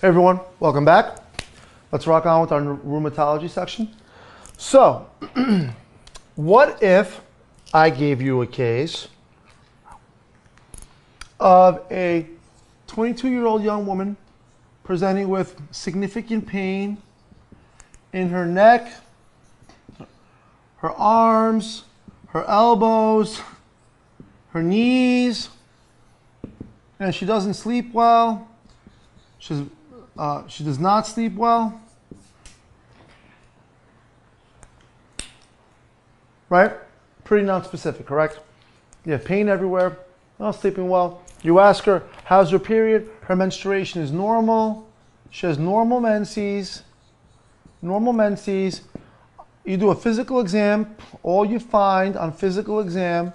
Hey everyone, welcome back. Let's rock on with our rheumatology section. So, what if I gave you a case of a 22 year old young woman presenting with significant pain in her neck, her arms, her elbows, her knees, and she doesn't sleep well. She's uh, she does not sleep well. Right? Pretty non-specific, correct? You have pain everywhere, not sleeping well. You ask her, how's her period? Her menstruation is normal. She has normal menses. Normal menses. You do a physical exam. All you find on physical exam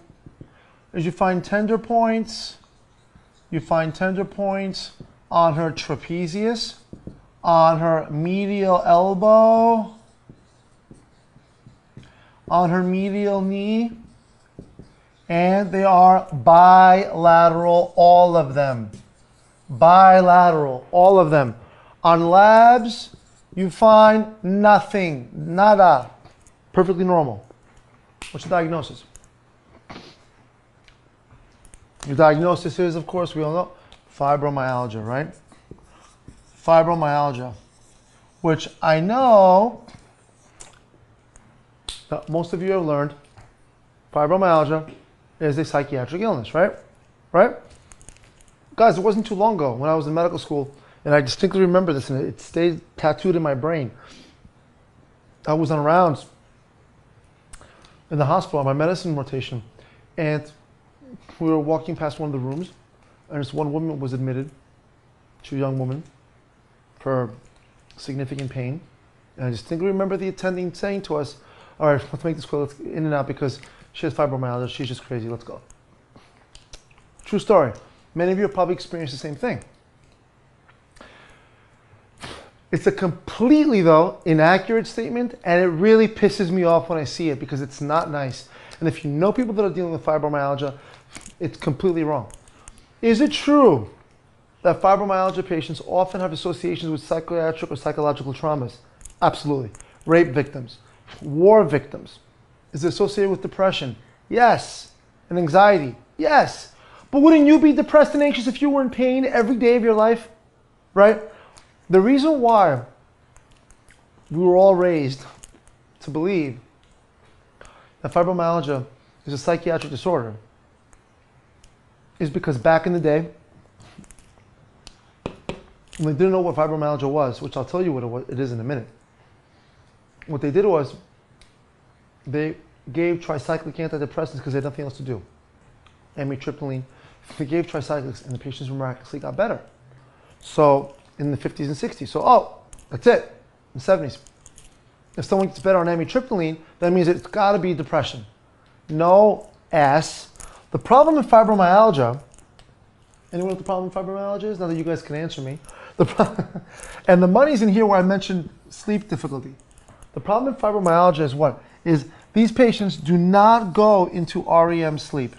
is you find tender points. You find tender points on her trapezius, on her medial elbow, on her medial knee, and they are bilateral, all of them. Bilateral, all of them. On labs, you find nothing, nada, perfectly normal. What's the diagnosis? Your diagnosis is, of course, we all know, fibromyalgia, right? Fibromyalgia, which I know that most of you have learned fibromyalgia is a psychiatric illness, right? Right? Guys, it wasn't too long ago when I was in medical school, and I distinctly remember this, and it stayed tattooed in my brain. I was on rounds in the hospital on my medicine rotation, and we were walking past one of the rooms, and this one woman was admitted, she a young woman, for significant pain. And I distinctly remember the attending saying to us, all right, let's make this quick, let's in and out because she has fibromyalgia, she's just crazy, let's go. True story. Many of you have probably experienced the same thing. It's a completely, though, inaccurate statement, and it really pisses me off when I see it because it's not nice. And if you know people that are dealing with fibromyalgia, it's completely wrong. Is it true that fibromyalgia patients often have associations with psychiatric or psychological traumas? Absolutely. Rape victims, war victims. Is it associated with depression? Yes. And anxiety? Yes. But wouldn't you be depressed and anxious if you were in pain every day of your life? Right? The reason why we were all raised to believe that fibromyalgia is a psychiatric disorder is because back in the day, when they didn't know what fibromyalgia was, which I'll tell you what it, was, it is in a minute, what they did was they gave tricyclic antidepressants because they had nothing else to do. Amitriptyline. They gave tricyclics and the patients miraculously got better. So in the 50s and 60s. So, oh, that's it. In the 70s. If someone gets better on amitriptyline, that means it's got to be depression. No S. The problem with fibromyalgia, anyone with the problem with fibromyalgia is? Now that you guys can answer me. The and the money's in here where I mentioned sleep difficulty. The problem with fibromyalgia is what? Is these patients do not go into REM sleep.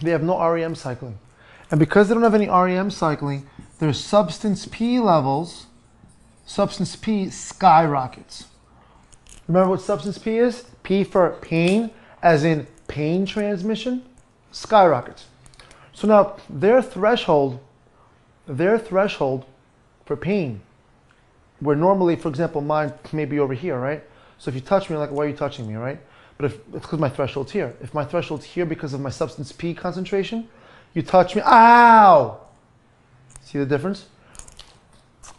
They have no REM cycling. And because they don't have any REM cycling, their substance P levels, substance P skyrockets. Remember what substance P is? P for pain, as in pain transmission, skyrockets. So now their threshold, their threshold for pain, where normally, for example, mine may be over here, right? So if you touch me, like, why are you touching me, right? But if it's because my threshold's here. If my threshold's here because of my substance P concentration, you touch me, ow! See the difference?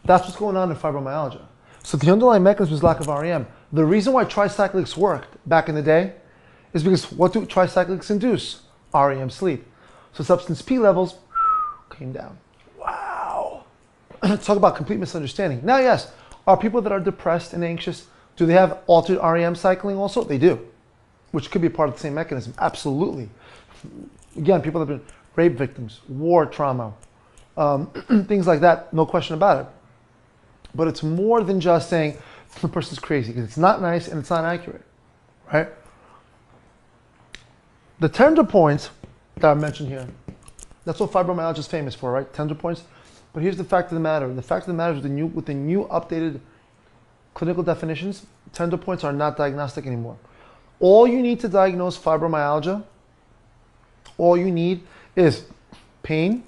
That's what's going on in fibromyalgia. So the underlying mechanism is lack of REM. The reason why tricyclics worked back in the day is because what do tricyclics induce? REM sleep. So substance P levels came down. Wow. Let's talk about complete misunderstanding. Now, yes, are people that are depressed and anxious, do they have altered REM cycling also? They do, which could be part of the same mechanism. Absolutely. Again, people that have been rape victims, war trauma, um, things like that, no question about it. But it's more than just saying the person's crazy because it's not nice and it's not accurate, right? The tender points that I mentioned here That's what fibromyalgia is famous for, right? Tender points. But here's the fact of the matter. The fact of the matter is with the new, with the new updated clinical definitions, tender points are not diagnostic anymore. All you need to diagnose fibromyalgia, all you need is pain,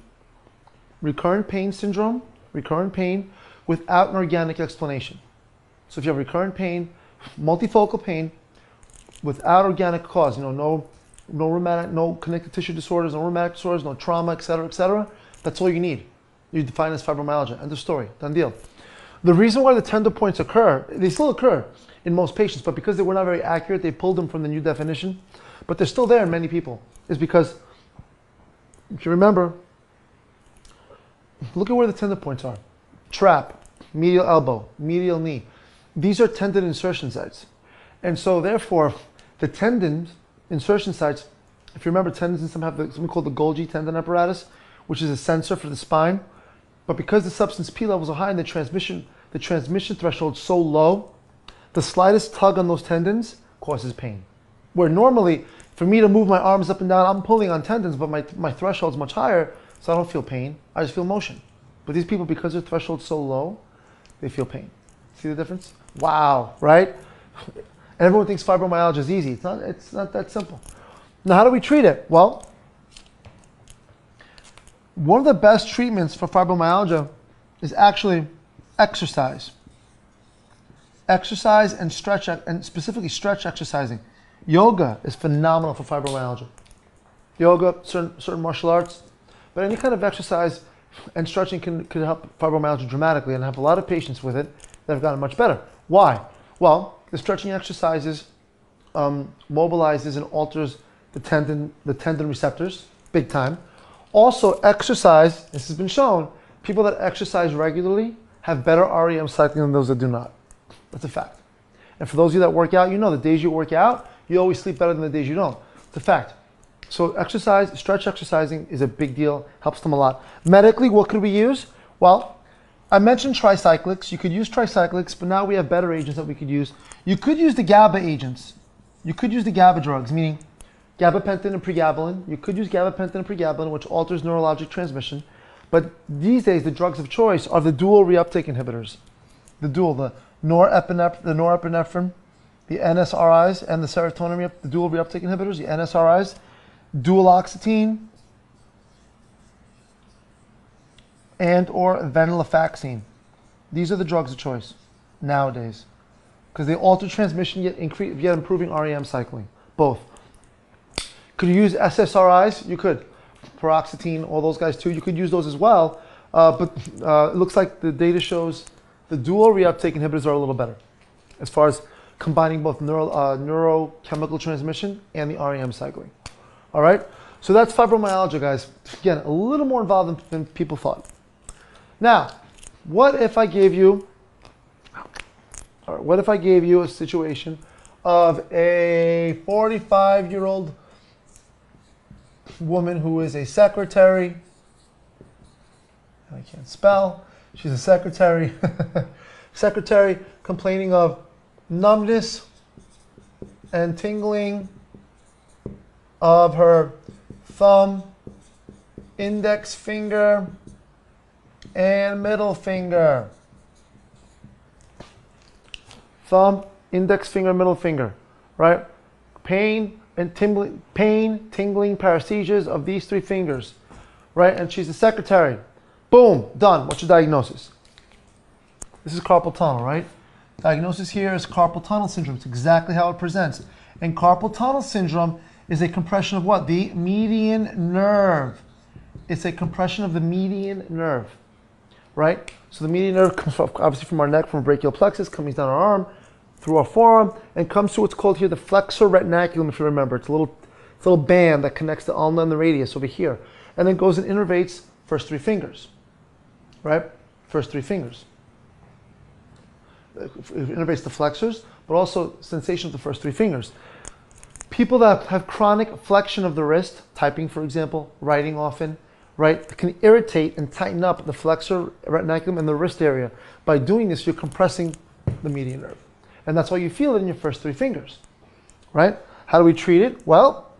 recurrent pain syndrome, recurrent pain without an organic explanation. So if you have recurrent pain, multifocal pain without organic cause, you know, no no rheumatic, no connective tissue disorders, no rheumatic disorders, no trauma, etc., etc. That's all you need. You define as fibromyalgia. End of story. Done deal. The reason why the tender points occur, they still occur in most patients, but because they were not very accurate, they pulled them from the new definition. But they're still there in many people. Is because if you remember, look at where the tender points are. Trap, medial elbow, medial knee. These are tendon insertion sites. And so therefore, the tendon insertion sites, if you remember, tendons and some have something called the Golgi tendon apparatus, which is a sensor for the spine. But because the substance P levels are high and the transmission, the transmission threshold so low, the slightest tug on those tendons causes pain. Where normally, for me to move my arms up and down, I'm pulling on tendons, but my, my threshold is much higher, so I don't feel pain. I just feel motion. But these people, because their threshold is so low, they feel pain. See the difference? Wow, right? Everyone thinks fibromyalgia is easy. It's not, it's not that simple. Now, how do we treat it? Well, one of the best treatments for fibromyalgia is actually exercise. Exercise and stretch, and specifically stretch exercising. Yoga is phenomenal for fibromyalgia. Yoga, certain, certain martial arts, but any kind of exercise and stretching can, can help fibromyalgia dramatically, and I have a lot of patients with it that have gotten much better. Why? Well, the stretching exercises um, mobilizes and alters the tendon, the tendon receptors, big time. Also, exercise, this has been shown, people that exercise regularly have better REM cycling than those that do not. That's a fact. And for those of you that work out, you know the days you work out, you always sleep better than the days you don't. It's a fact. So exercise, stretch exercising is a big deal, helps them a lot. Medically, what could we use? Well, I mentioned tricyclics. You could use tricyclics, but now we have better agents that we could use. You could use the GABA agents. You could use the GABA drugs, meaning gabapentin and pregabalin. You could use gabapentin and pregabalin, which alters neurologic transmission. But these days, the drugs of choice are the dual reuptake inhibitors. The dual, the norepinephrine, the norepinephrine, the NSRIs, and the serotonin, the dual reuptake inhibitors, the NSRIs, duloxetine, and or venlafaxine. These are the drugs of choice nowadays because they alter transmission yet increase yet improving REM cycling. Both. Could you use SSRIs? You could. Paroxetine, all those guys too. You could use those as well. Uh, but uh, it looks like the data shows the dual reuptake inhibitors are a little better as far as combining both neuro, uh, neurochemical transmission and the REM cycling. All right? So that's fibromyalgia, guys. Again, a little more involved than, than people thought. Now, what if I gave you, or what if I gave you a situation of a 45 year old woman who is a secretary? I can't spell. She's a secretary. secretary complaining of numbness and tingling of her thumb, index finger, and middle finger. Thumb, index finger, middle finger, right? Pain and tingling, pain, tingling, paresthesias of these three fingers, right? And she's the secretary. Boom, done. What's your diagnosis? This is carpal tunnel, right? Diagnosis here is carpal tunnel syndrome. It's exactly how it presents. And carpal tunnel syndrome is a compression of what? The median nerve. It's a compression of the median nerve right? So the median nerve comes obviously from our neck, from brachial plexus, comes down our arm, through our forearm, and comes to what's called here the flexor retinaculum, if you remember. It's a little, it's a little band that connects the ulna and the radius over here. And then goes and innervates first three fingers, right? First three fingers. It innervates the flexors, but also sensation of the first three fingers. People that have chronic flexion of the wrist, typing for example, writing often, right, can irritate and tighten up the flexor retinaculum and the wrist area. By doing this, you're compressing the median nerve. And that's why you feel it in your first three fingers, right? How do we treat it? Well,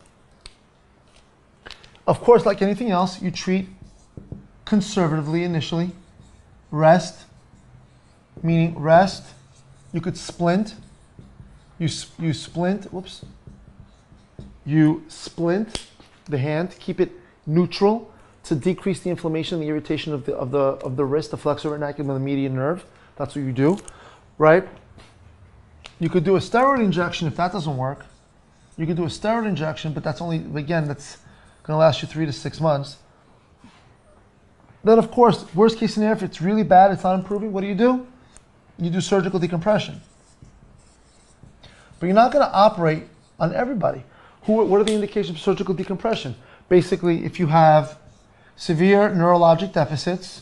Of course, like anything else, you treat conservatively initially. Rest, meaning rest. You could splint. You, you splint, whoops. You splint the hand, keep it neutral to decrease the inflammation the irritation of the, of the, of the wrist, the flexor retinaculum, and the median nerve. That's what you do, right? You could do a steroid injection if that doesn't work. You could do a steroid injection, but that's only, again, that's going to last you three to six months. Then, of course, worst case scenario, if it's really bad, it's not improving, what do you do? You do surgical decompression. But you're not going to operate on everybody. Who, what are the indications of surgical decompression? Basically, if you have severe neurologic deficits,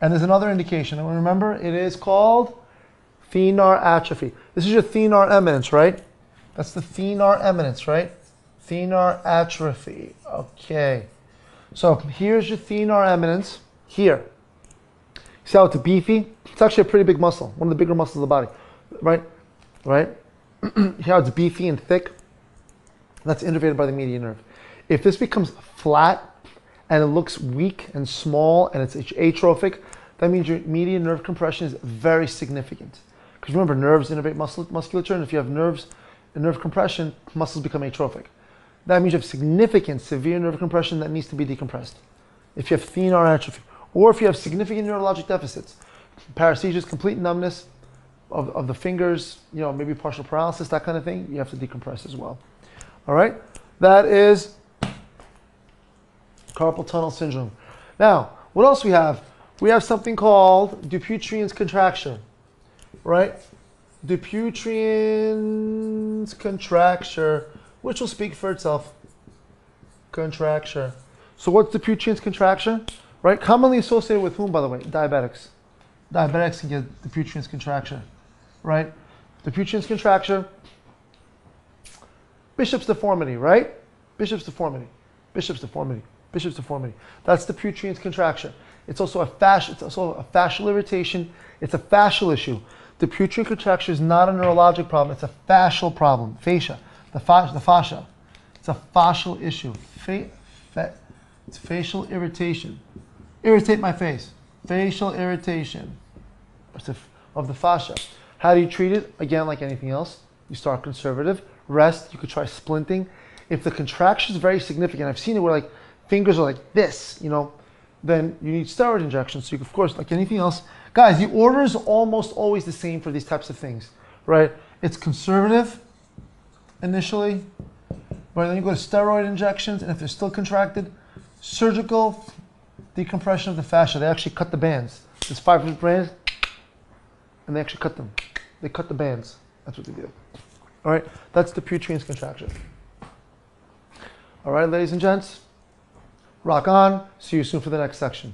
and there's another indication. And remember, it is called thenar atrophy. This is your thenar eminence, right? That's the thenar eminence, right? Thenar atrophy. Okay. So here's your thenar eminence here. See how it's beefy? It's actually a pretty big muscle, one of the bigger muscles of the body, right? Right? How it's beefy and thick. That's innervated by the median nerve. If this becomes flat and it looks weak and small and it's atrophic, that means your median nerve compression is very significant. Because remember, nerves innervate muscle, musculature, and if you have nerves and nerve compression, muscles become atrophic. That means you have significant, severe nerve compression that needs to be decompressed. If you have thenar atrophy, or if you have significant neurologic deficits, paresthesias, complete numbness of, of the fingers, you know, maybe partial paralysis, that kind of thing, you have to decompress as well. All right? That is carpal tunnel syndrome. Now, what else we have? We have something called Dupuytren's contracture, right? Dupuytren's contracture, which will speak for itself. Contracture. So what's Dupuytren's contracture? Right? Commonly associated with whom, by the way? Diabetics. Diabetics can get Dupuytren's contracture, right? Dupuytren's contracture. Bishop's deformity, right? Bishop's deformity. Bishop's deformity. Bishop's deformity. That's the Dupuytren's contracture. It's also a fascia, it's also a fascial irritation. It's a fascial issue. The Dupuytren contracture is not a neurologic problem. It's a fascial problem. Fascia. The, fa- the fascia. It's a fascial issue. Fa- fa- it's facial irritation. Irritate my face. Facial irritation of the fascia. How do you treat it? Again, like anything else, you start conservative. Rest. You could try splinting. If the contraction is very significant, I've seen it where like fingers are like this, you know, then you need steroid injections. So you, of course, like anything else, guys, the order is almost always the same for these types of things, right? It's conservative initially, right? then you go to steroid injections, and if they're still contracted, surgical decompression of the fascia. They actually cut the bands. There's 500 bands, and they actually cut them. They cut the bands. That's what they do. All right, that's the Dupuytren's contraction. All right, ladies and gents. Rock on. See you soon for the next section.